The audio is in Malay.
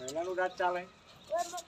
Ela não dá tchau, hein? Eu não